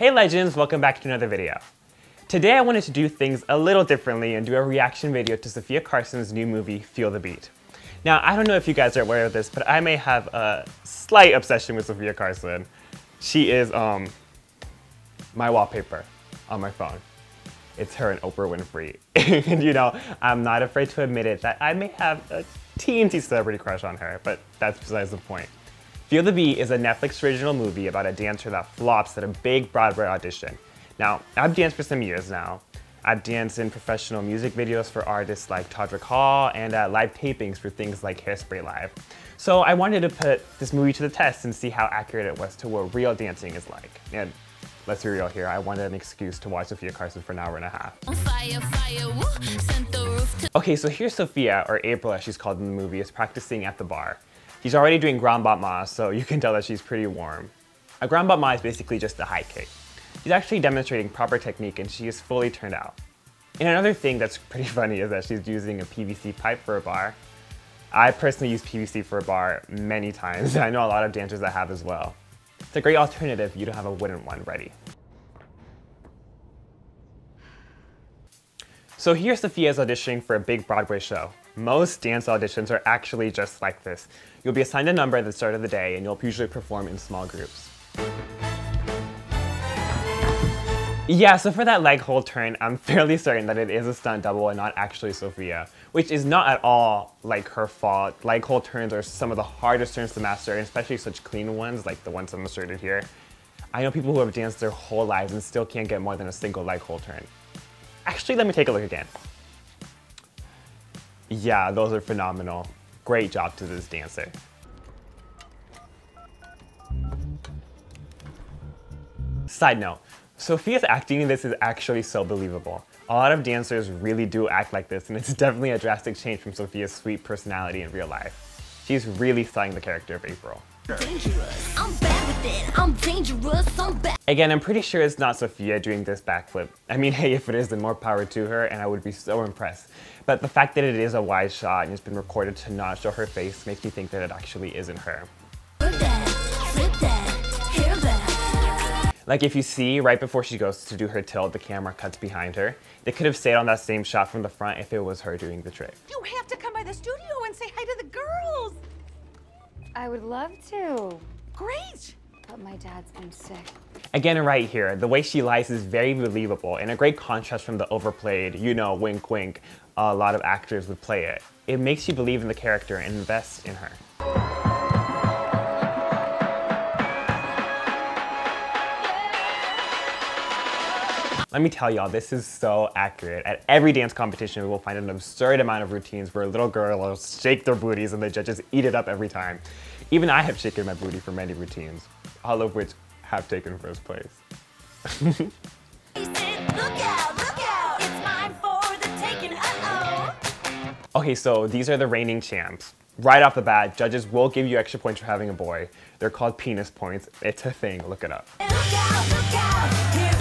Hey legends, welcome back to another video. Today I wanted to do things a little differently and do a reaction video to Sofia Carson's new movie, Feel the Beat. Now, I don't know if you guys are aware of this, but I may have a slight obsession with Sofia Carson. She is um, my wallpaper on my phone. It's her and Oprah Winfrey. and you know, I'm not afraid to admit it that I may have a teensy celebrity crush on her, but that's besides the point. Feel the Beat is a Netflix original movie about a dancer that flops at a big Broadway audition. Now, I've danced for some years now. I've danced in professional music videos for artists like Todrick Hall and at live tapings for things like Hairspray Live. So I wanted to put this movie to the test and see how accurate it was to what real dancing is like. And let's be real here, I wanted an excuse to watch Sofia Carson for an hour and a half. Fire, fire, woo, okay, so here's Sofia, or April as she's called in the movie, is practicing at the bar. He's already doing grand battement, so you can tell that she's pretty warm. A grand battement is basically just a high kick. She's actually demonstrating proper technique and she is fully turned out. And another thing that's pretty funny is that she's using a PVC pipe for a bar. I personally use PVC for a bar many times. I know a lot of dancers that have as well. It's a great alternative if you don't have a wooden one ready. So here Sofia's auditioning for a big Broadway show. Most dance auditions are actually just like this. You'll be assigned a number at the start of the day and you'll usually perform in small groups. Yeah, so for that leg hold turn, I'm fairly certain that it is a stunt double and not actually Sofia, which is not at all like her fault. Leg hold turns are some of the hardest turns to master, and especially such clean ones like the ones I'm inserted here. I know people who have danced their whole lives and still can't get more than a single leg hold turn. Actually, let me take a look again. Yeah, those are phenomenal. Great job to this dancer. Side note, Sofia's acting in this is actually so believable. A lot of dancers really do act like this and it's definitely a drastic change from Sofia's sweet personality in real life. She's really selling the character of April. I'm Again, I'm pretty sure it's not Sofia doing this backflip. I mean, hey, if it is, then more power to her, and I would be so impressed. But the fact that it is a wide shot and it's been recorded to not show her face makes me think that it actually isn't her. Like if you see right before she goes to do her tilt, the camera cuts behind her. They could have stayed on that same shot from the front if it was her doing the trick. You have to come by the studio and say hi to the girls. I would love to. Great. But my dad's been sick. Again, right here, the way she lies is very believable and a great contrast from the overplayed, you know, wink wink, a lot of actors would play it. It makes you believe in the character and invest in her. Let me tell y'all, this is so accurate. At every dance competition, we will find an absurd amount of routines where a little girls shake their booties and the judges eat it up every time. Even I have shaken my booty for many routines, all of which have taken first place. Okay, so these are the reigning champs. Right off the bat, judges will give you extra points for having a boy. They're called penis points. It's a thing, look it up. Look out, look out.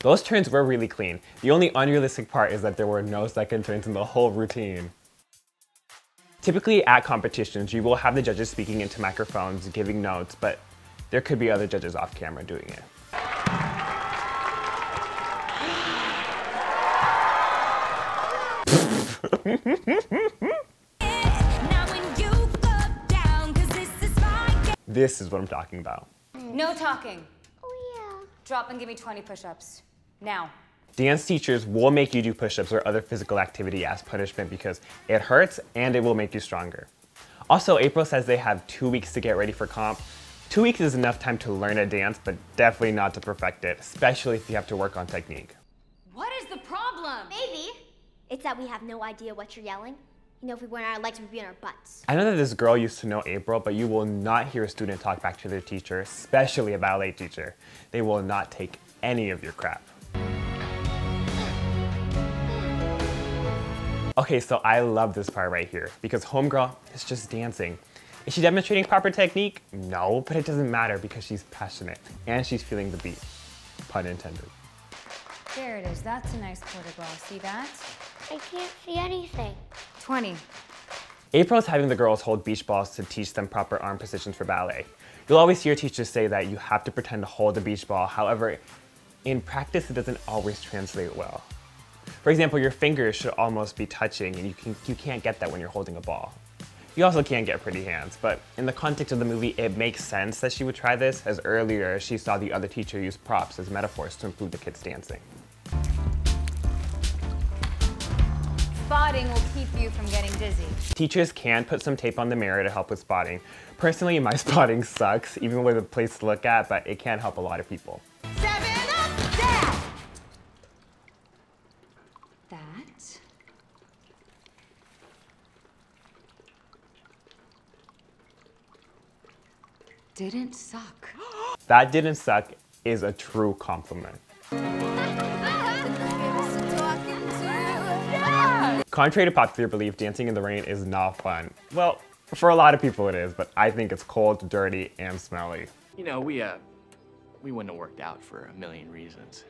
Those turns were really clean. The only unrealistic part is that there were no second turns in the whole routine. Typically at competitions, you will have the judges speaking into microphones, giving notes, but there could be other judges off camera doing it. this is what I'm talking about. No talking. Oh yeah. Drop and give me 20 push-ups. Now. Dance teachers will make you do push-ups or other physical activity as punishment because it hurts and it will make you stronger. Also, April says they have two weeks to get ready for comp. Two weeks is enough time to learn a dance, but definitely not to perfect it, especially if you have to work on technique. What is the problem? Maybe. It's that we have no idea what you're yelling. You know, if we weren't our legs, we'd be on our butts. I know that this girl used to know April, but you will not hear a student talk back to their teacher, especially a ballet teacher. They will not take any of your crap. Okay, so I love this part right here because Homegirl is just dancing. Is she demonstrating proper technique? No, but it doesn't matter because she's passionate and she's feeling the beat. Pun intended. There it is. That's a nice port de. See that? I can't see anything. 20. April's having the girls hold beach balls to teach them proper arm positions for ballet. You'll always hear teachers say that you have to pretend to hold a beach ball. However, in practice, it doesn't always translate well. For example, your fingers should almost be touching and you, can, you can't get that when you're holding a ball. You also can't get pretty hands, but in the context of the movie, it makes sense that she would try this, as earlier she saw the other teacher use props as metaphors to improve the kids' dancing. Spotting will keep you from getting dizzy. Teachers can put some tape on the mirror to help with spotting. Personally, my spotting sucks, even with a place to look at, but it can help a lot of people. That. Didn't suck. That didn't suck is a true compliment. Contrary to popular belief, dancing in the rain is not fun. Well, for a lot of people it is, but I think it's cold, dirty, and smelly. You know, we, uh, we wouldn't have worked out for a million reasons.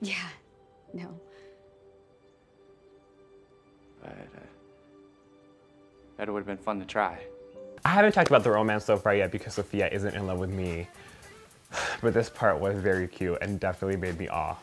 Yeah. No. But, uh, it would have been fun to try. I haven't talked about the romance so far yet because Sofia isn't in love with me. But this part was very cute and definitely made me awe.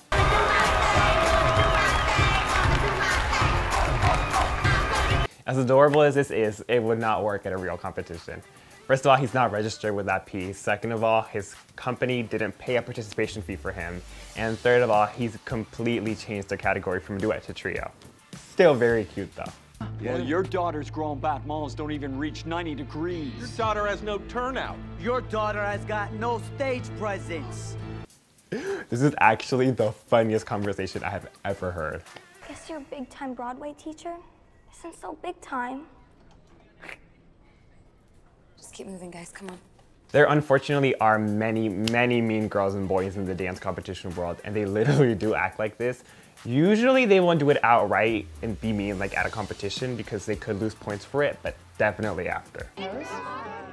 As adorable as this is, it would not work at a real competition. First of all, he's not registered with that piece. Second of all, his company didn't pay a participation fee for him. And third of all, he's completely changed the category from duet to trio. Still very cute though. Well, your daughter's grand battements don't even reach 90 degrees. Your daughter has no turnout. Your daughter has got no stage presence. This is actually the funniest conversation I have ever heard. Guess your big time Broadway teacher isn't so big time. Just keep moving, guys. Come on. There unfortunately are many, many mean girls and boys in the dance competition world, and they literally do act like this. Usually they won't do it outright and be mean like at a competition because they could lose points for it, but definitely after. Nose.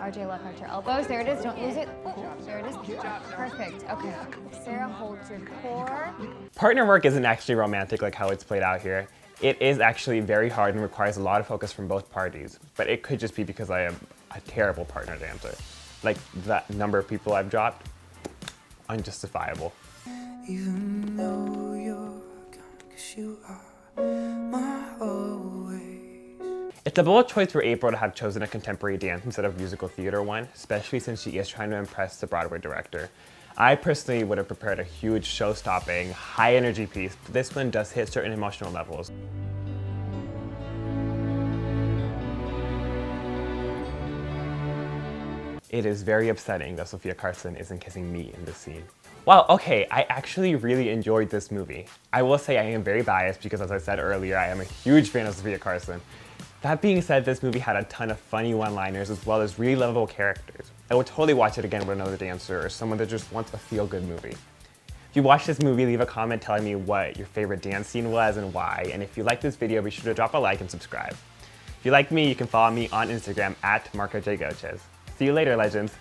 RJ left arch your elbows. There it is. Don't lose it. There it is. Perfect. Okay. Sarah, hold your core. Partner work isn't actually romantic like how it's played out here. It is actually very hard and requires a lot of focus from both parties, but it could just be because I am a terrible partner dancer. Like that number of people I've dropped, unjustifiable. Even though It's a bold choice for April to have chosen a contemporary dance instead of musical theater one, especially since she is trying to impress the Broadway director. I personally would have prepared a huge show-stopping, high-energy piece, but this one does hit certain emotional levels. It is very upsetting that Sofia Carson isn't kissing me in this scene. Wow, okay, I actually really enjoyed this movie. I will say I am very biased because as I said earlier, I am a huge fan of Sofia Carson. That being said, this movie had a ton of funny one-liners as well as really lovable characters. I would totally watch it again with another dancer or someone that just wants a feel-good movie. If you watched this movie, leave a comment telling me what your favorite dance scene was and why. And if you like this video, be sure to drop a like and subscribe. If you like me, you can follow me on Instagram at Marco J. Gochez. See you later, legends.